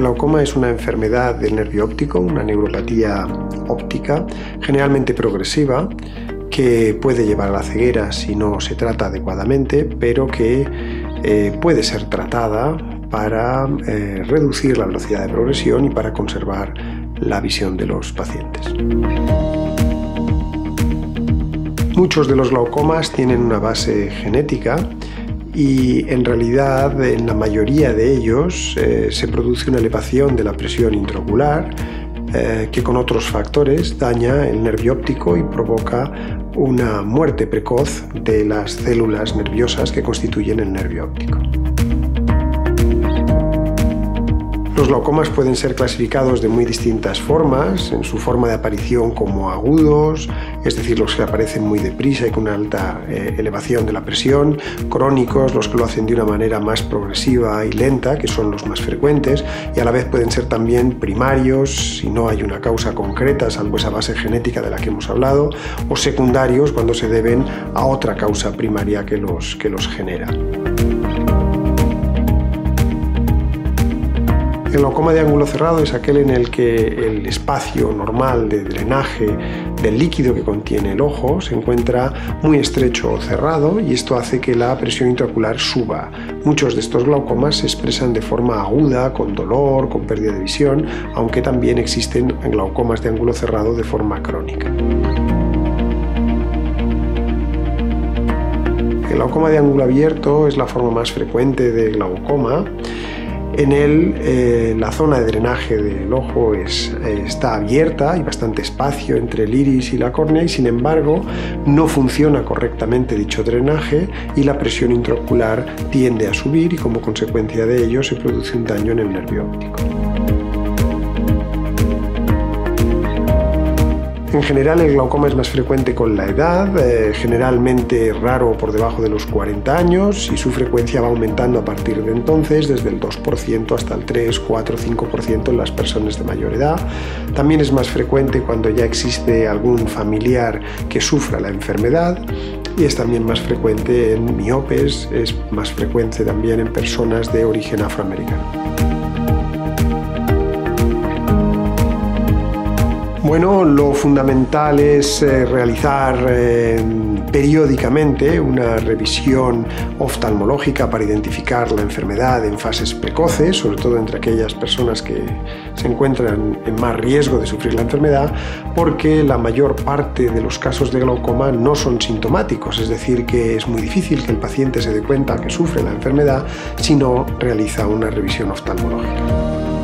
glaucoma es una enfermedad del nervio óptico, una neuropatía óptica, generalmente progresiva, que puede llevar a la ceguera si no se trata adecuadamente, pero que eh, puede ser tratada para eh, reducir la velocidad de progresión y para conservar la visión de los pacientes. Muchos de los glaucomas tienen una base genética y en realidad en la mayoría de ellos eh, se produce una elevación de la presión intraocular eh, que con otros factores daña el nervio óptico y provoca una muerte precoz de las células nerviosas que constituyen el nervio óptico. Los glaucomas pueden ser clasificados de muy distintas formas, en su forma de aparición como agudos, es decir, los que aparecen muy deprisa y con una alta eh, elevación de la presión, crónicos, los que lo hacen de una manera más progresiva y lenta, que son los más frecuentes, y a la vez pueden ser también primarios, si no hay una causa concreta, salvo esa base genética de la que hemos hablado, o secundarios cuando se deben a otra causa primaria que los, que los genera. El glaucoma de ángulo cerrado es aquel en el que el espacio normal de drenaje del líquido que contiene el ojo se encuentra muy estrecho o cerrado y esto hace que la presión intraocular suba. Muchos de estos glaucomas se expresan de forma aguda, con dolor, con pérdida de visión, aunque también existen glaucomas de ángulo cerrado de forma crónica. El glaucoma de ángulo abierto es la forma más frecuente de glaucoma en él eh, la zona de drenaje del ojo eh, está abierta, hay bastante espacio entre el iris y la córnea y sin embargo no funciona correctamente dicho drenaje y la presión intraocular tiende a subir y como consecuencia de ello se produce un daño en el nervio óptico. En general el glaucoma es más frecuente con la edad, eh, generalmente raro por debajo de los 40 años y su frecuencia va aumentando a partir de entonces, desde el 2% hasta el 3, 4, 5% en las personas de mayor edad. También es más frecuente cuando ya existe algún familiar que sufra la enfermedad y es también más frecuente en miopes, es más frecuente también en personas de origen afroamericano. Bueno, lo fundamental es eh, realizar eh, periódicamente una revisión oftalmológica para identificar la enfermedad en fases precoces, sobre todo entre aquellas personas que se encuentran en más riesgo de sufrir la enfermedad, porque la mayor parte de los casos de glaucoma no son sintomáticos, es decir, que es muy difícil que el paciente se dé cuenta que sufre la enfermedad si no realiza una revisión oftalmológica.